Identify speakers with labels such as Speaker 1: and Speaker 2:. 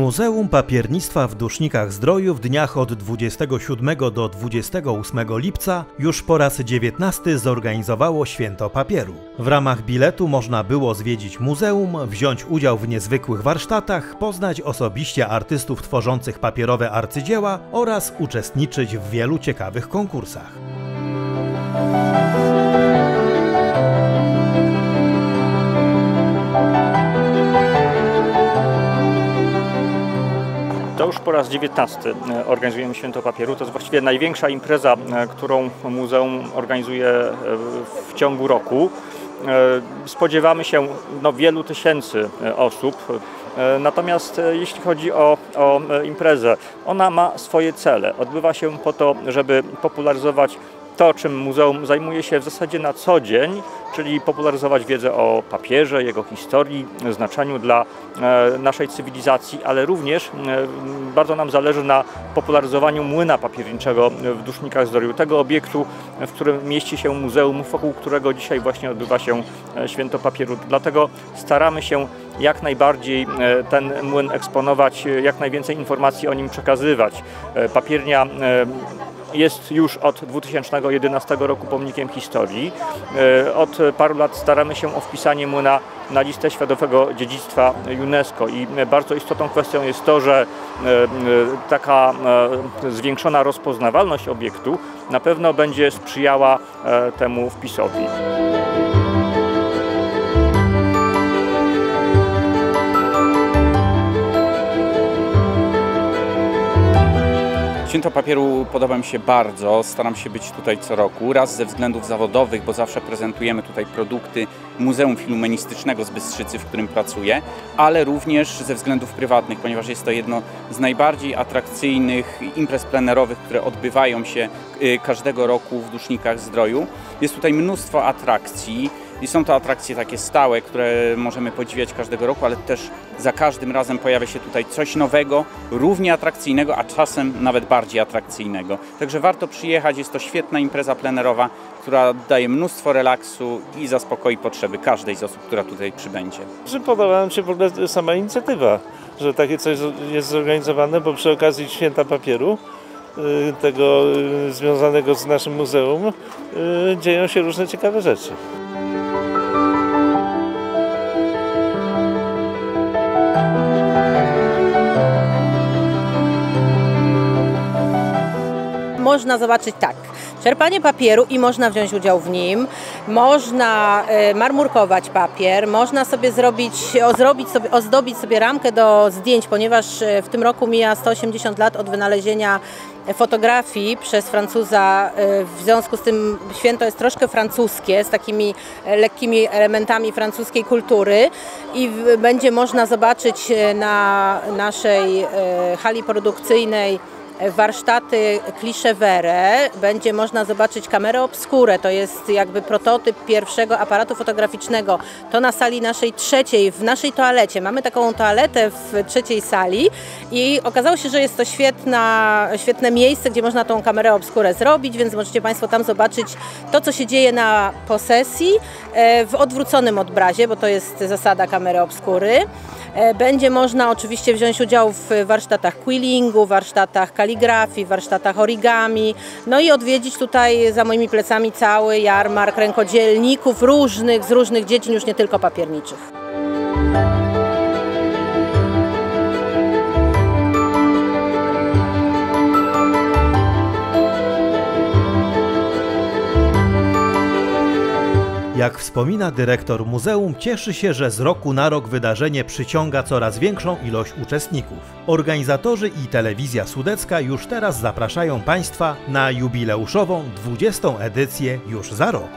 Speaker 1: Muzeum Papiernictwa w Dusznikach Zdroju w dniach od 27 do 28 lipca już po raz 19 zorganizowało Święto Papieru. W ramach biletu można było zwiedzić muzeum, wziąć udział w niezwykłych warsztatach, poznać osobiście artystów tworzących papierowe arcydzieła oraz uczestniczyć w wielu ciekawych konkursach.
Speaker 2: Już po raz 19 e, organizujemy Święto Papieru. To jest właściwie największa impreza, e, którą muzeum organizuje e, w ciągu roku. Spodziewamy się no, wielu tysięcy osób. Natomiast jeśli chodzi o, o imprezę, ona ma swoje cele. Odbywa się po to, żeby popularyzować to, czym muzeum zajmuje się w zasadzie na co dzień, czyli popularyzować wiedzę o papierze, jego historii, znaczeniu dla e, naszej cywilizacji, ale również e, bardzo nam zależy na popularyzowaniu młyna papierniczego w Dusznikach Zdroju, tego obiektu, w którym mieści się muzeum, wokół którego dzisiaj właśnie odbywa się e, Święto Papieru. Dlatego staramy się jak najbardziej ten młyn eksponować, jak najwięcej informacji o nim przekazywać. Papiernia jest już od 2011 roku pomnikiem historii. E, od paru lat staramy się o wpisanie młyna na listę światowego dziedzictwa UNESCO i bardzo istotną kwestią jest to, że e, e, taka zwiększona rozpoznawalność obiektu na pewno będzie sprzyjała temu wpisowi.
Speaker 3: Święto Papieru podoba mi się bardzo, staram się być tutaj co roku. Raz ze względów zawodowych, bo zawsze prezentujemy tutaj produkty Muzeum Filumenistycznego z Bystrzycy, w którym pracuję, ale również ze względów prywatnych, ponieważ jest to jedno z najbardziej atrakcyjnych imprez plenerowych, które odbywają się y, każdego roku w Dusznikach Zdroju. Jest tutaj mnóstwo atrakcji. I są to atrakcje takie stałe, które możemy podziwiać każdego roku, ale też za każdym razem pojawia się tutaj coś nowego, równie atrakcyjnego, a czasem nawet bardziej atrakcyjnego. Także warto przyjechać, jest to świetna impreza plenerowa, która daje mnóstwo relaksu i zaspokoi potrzeby każdej z osób, która tutaj przybędzie.
Speaker 4: Podoba nam się w ogóle sama inicjatywa, że takie coś jest zorganizowane, bo przy okazji Święta Papieru y, tego y, związanego z naszym muzeum y, dzieją się różne ciekawe rzeczy.
Speaker 5: Można zobaczyć tak. Czerpanie papieru i można wziąć udział w nim, można e, marmurkować papier, można sobie zrobić, zrobić sobie, ozdobić sobie ramkę do zdjęć, ponieważ e, w tym roku mija 180 lat od wynalezienia fotografii przez Francuza. E, w związku z tym święto jest troszkę francuskie, z takimi lekkimi elementami francuskiej kultury i będzie można zobaczyć na naszej hali produkcyjnej warsztaty Kliszewere. Będzie można zobaczyć kamerę obskurę, to jest jakby prototyp pierwszego aparatu fotograficznego. To na sali naszej trzeciej, w naszej toalecie. Mamy taką toaletę w trzeciej sali i okazało się, że jest to świetna, świetne miejsce, gdzie można tą kamerę obskurę zrobić, więc możecie Państwo tam zobaczyć to, co się dzieje na posesji e, w odwróconym obrazie, bo to jest zasada kamery obskury. E, będzie można oczywiście wziąć udział w warsztatach quillingu, warsztatach kaligrafii, warsztatach origami, no i odwiedzić tutaj za moimi plecami cały jarmark rękodzielników różnych, z różnych dziedzin, już nie tylko papierniczych.
Speaker 1: Jak wspomina dyrektor muzeum, cieszy się, że z roku na rok wydarzenie przyciąga coraz większą ilość uczestników. Organizatorzy i telewizja sudecka już teraz zapraszają Państwa na jubileuszową 20. edycję już za rok.